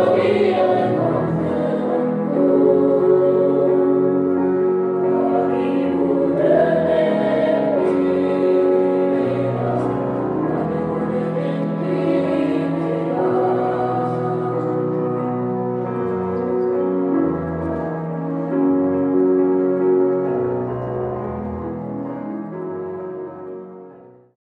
We.